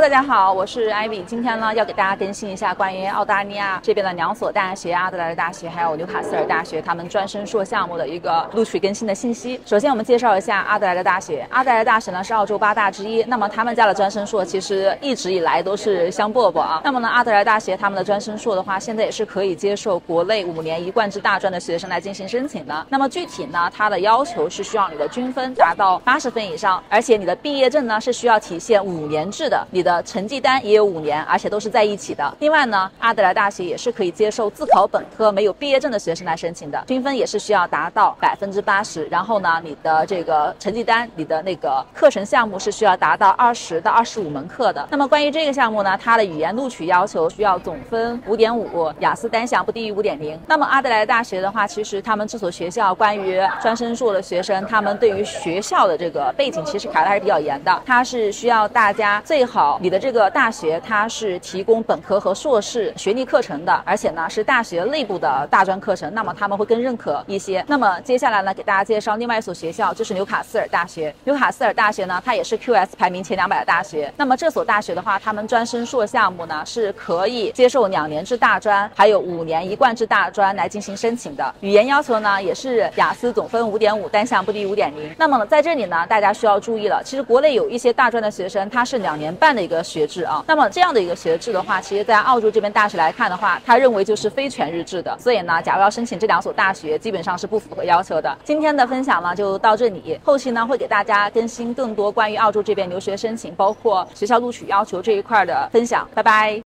大家好，我是 Ivy。今天呢，要给大家更新一下关于澳大利亚这边的两所大学——阿德莱德大学还有纽卡斯尔大学，他们专升硕项目的一个录取更新的信息。首先，我们介绍一下阿德莱德大学。阿德莱德大学呢是澳洲八大之一。那么他们家的专升硕其实一直以来都是香饽饽啊。那么呢，阿德莱德大学他们的专升硕的话，现在也是可以接受国内五年一贯制大专的学生来进行申请的。那么具体呢，它的要求是需要你的均分达到八十分以上，而且你的毕业证呢是需要体现五年制的，你的成绩单。也有五年，而且都是在一起的。另外呢，阿德莱大学也是可以接受自考本科没有毕业证的学生来申请的，均分也是需要达到百分之八十。然后呢，你的这个成绩单，你的那个课程项目是需要达到二十到二十五门课的。那么关于这个项目呢，它的语言录取要求需要总分五点五，雅思单项不低于五点零。那么阿德莱大学的话，其实他们这所学校关于专升硕的学生，他们对于学校的这个背景其实卡的还是比较严的，它是需要大家最好你的这个大。学它是提供本科和硕士学历课程的，而且呢是大学内部的大专课程，那么他们会更认可一些。那么接下来呢，给大家介绍另外一所学校，就是纽卡斯尔大学。纽卡斯尔大学呢，它也是 QS 排名前两百的大学。那么这所大学的话，他们专升硕项目呢是可以接受两年制大专，还有五年一贯制大专来进行申请的。语言要求呢也是雅思总分五点五，单项不低于五点零。那么呢在这里呢，大家需要注意了，其实国内有一些大专的学生，他是两年半的一个学制啊。那么这样的一个学制的话，其实，在澳洲这边大学来看的话，他认为就是非全日制的。所以呢，假如要申请这两所大学，基本上是不符合要求的。今天的分享呢，就到这里。后期呢，会给大家更新更多关于澳洲这边留学申请，包括学校录取要求这一块的分享。拜拜。